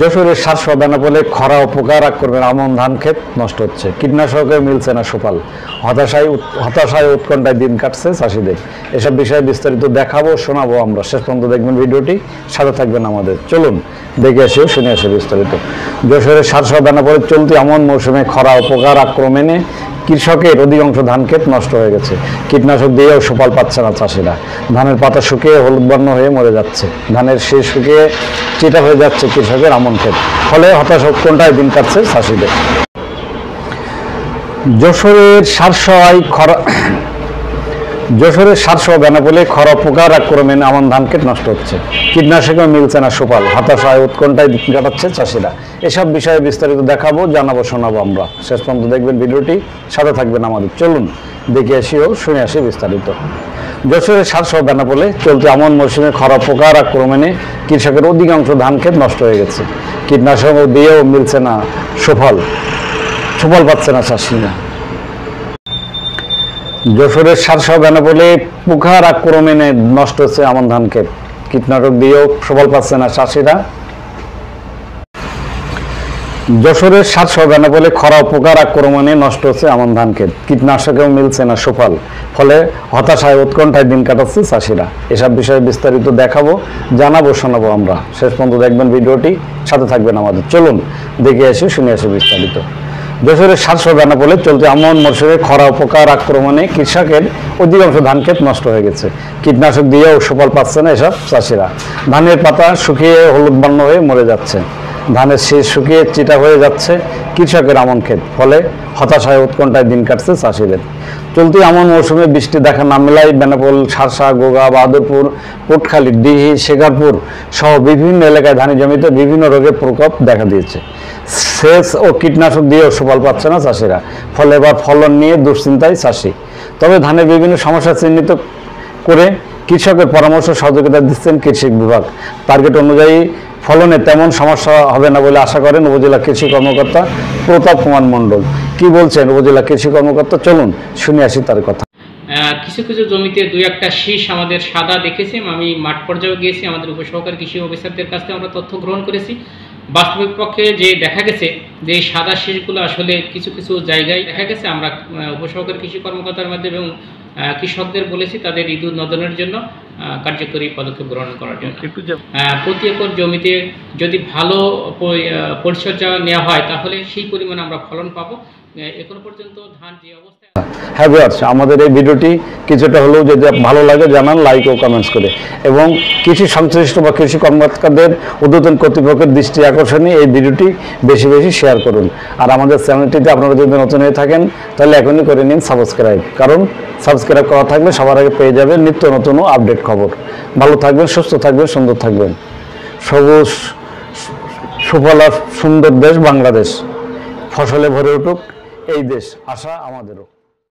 যশোরের সার সদানা বলে খরা উপকার করবেন আমন ধান ক্ষেত, নষ্ট হচ্ছে। কীটনাশকে মিলছে না সুফল। হতাশায় হতাশায় উৎকণ্ঠায় দিন কাটছে চাষিদের। এসব বিষয়ে বিস্তারিত দেখাবো, শোনাবো আমরা। শেষ পর্যন্ত দেখবেন ভিডিওটি। সাথে থাকবেন আমাদের। চলুন, দেখে আসি শুনে আসি বিস্তারিত। যশোরের সার সদানা বলে চলতি আমন মৌসুমে খরা উপকার আক্রমণে কৃষকের অধিকাংশ ধান ক্ষেত নষ্ট হয়ে গেছে। কীটনাশক দিয়েও সুফল পাচ্ছে না চাষিরা। ধানের পাতা শুকিয়ে হলুদ বর্ণ হয়ে মরে যাচ্ছে। ধানের শেষ শুকিয়ে চিটা হয়ে যাচ্ছে কৃষকের আমন ক্ষেত। ফলে হতাশ কোনটায় দিন কাটছে চাষিদের। যশোরের সারসহায় খরা যশোরের সাতশো বেনাপোলে খরা পোকার আক্রমণে আমন ধান ক্ষেত নষ্ট হচ্ছে। কীটনাশকও মিলছে না সুফল। হতাশায় উৎকণ্ঠায় দিন কাটাচ্ছে চাষিরা। এসব বিষয়ে বিস্তারিত দেখাবো, জানাব, শোনাবো আমরা। শেষ পর্যন্ত দেখবেন ভিডিওটি। সাথে থাকবেন আমাদের। চলুন, দেখে আসি ও শুনে আসি বিস্তারিত। যশোরের সাতশো বেনাপোলে চলতি আমন মৌসুমে খরা পোকার আক্রমণে কৃষকের অধিকাংশ ধান ক্ষেত নষ্ট হয়ে গেছে। কীটনাশক দিয়েও মিলছে না সুফল। সুফল পাচ্ছে না চাষিরা। যশোরের সারসা বেনা বলে পোকার আক্রমণে নষ্ট হচ্ছে আমন ধান ক্ষেত। কীটনাশক দিয়েও সফল পাচ্ছে না চাষিরা। যশোরের সাতশো বেনা বলে খরা পোকার আক্রমণে নষ্ট হচ্ছে আমন ধান ক্ষেত কীটনাশকেও মিলছে না সুফল। ফলে হতাশায় উৎকণ্ঠায় দিন কাটাচ্ছে চাষিরা। এসব বিষয়ে বিস্তারিত দেখাবো, জানাব, শোনাবো আমরা। শেষ পর্যন্ত দেখবেন ভিডিওটি। সাথে থাকবেন আমাদের। চলুন, দেখে আসি, শুনে আসি বিস্তারিত। যশোরের সাতশো দানা বলে চলতি আমন মরশুমে খরা উপকার আক্রমণে কৃষকের অধিকাংশ ধান ক্ষেত নষ্ট হয়ে গেছে। কীটনাশক দিয়েও সুফল পাচ্ছে না এসব চাষিরা। ধানের পাতা শুকিয়ে হলুদ বর্ণ হয়ে মরে যাচ্ছে। ধানের শীষ শুকিয়ে চিটা হয়ে যাচ্ছে। কৃষকের আমন ক্ষেত, ফলে হতাশায় উৎকণ্ঠায় দিন কাটছে চাষিদের। চলতি আমন মৌসুমে বৃষ্টি দেখা না মেলায় বেনাপোল, সারসা, গোগা, বাহাদুরপুর পুটখালি ডিহি, শেখারপুর সহ বিভিন্ন এলাকায় ধানি জমিতে বিভিন্ন রোগের প্রকোপ দেখা দিয়েছে। সেচ ও কীটনাশক দিয়েও সুফল পাচ্ছে না চাষিরা, ফলে এবার ফলন নিয়ে দুশ্চিন্তায় চাষি। তবে ধানের বিভিন্ন সমস্যা চিহ্নিত করে কৃষকের পরামর্শ সহযোগিতা দিচ্ছেন কৃষি বিভাগ। টার্গেট অনুযায়ী ফলনে তেমন সমস্যা হবে না বলে আশা করেন উপজেলা কৃষি কর্মকর্তা প্রতাপ কুমার মণ্ডল। কি বলছেন উপজেলা কৃষি কর্মকর্তা? চলুন, শুনে আসি তার কথা। কিছু কিছু জমিতে দুই একটা শীষ আমাদের সাদা দেখেছি, আমি মাঠ পর্যায়ে গিয়েছি, আমাদের উপসহকারী কৃষি অফিসারদের কাছ থেকে আমরা তথ্য গ্রহণ করেছি। বাস্তবিক পক্ষে যে দেখা গেছে, যে সাদা শীষগুলো আসলে কিছু কিছু জায়গায় দেখা গেছে, আমরা উপসহকারী কৃষি কর্মকর্তার মাধ্যমে এবং কৃষকদের বলেছি তাদের ইঁদুর নদনের জন্য। কার্যকরী পদক্ষেপ গ্রহণ করার জন্য। প্রতি একর জমিতে যদি ভালো পরিচর্যা নেওয়া হয় তাহলে সেই পরিমাণে আমরা ফলন পাবো। হ্যাঁ ভিউয়ার্স আমাদের এই ভিডিওটি কিছুটা হলেও যদি ভালো লাগে জানান লাইক ও কমেন্টস করে। এবং কৃষি সংশ্লিষ্ট বা কৃষি কর্মকর্তাদের ঊর্ধ্বতন কর্তৃপক্ষের দৃষ্টি আকর্ষণে এই ভিডিওটি বেশি বেশি শেয়ার করুন। আর আমাদের চ্যানেলটিতে আপনারা যদি নতুন হয়ে থাকেন, তাহলে এখনই করে নিন সাবস্ক্রাইব কারণ সাবস্ক্রাইব করা থাকলে সবার আগে পেয়ে যাবেন নিত্য নতুন ও আপডেট খবর। ভালো থাকবেন, সুস্থ থাকবেন, সুন্দর থাকবেন। সবুজ সুফল, সুন্দর দেশ বাংলাদেশ। ফসলে ভরে উঠুক। এই দেশ আশা আমাদেরও।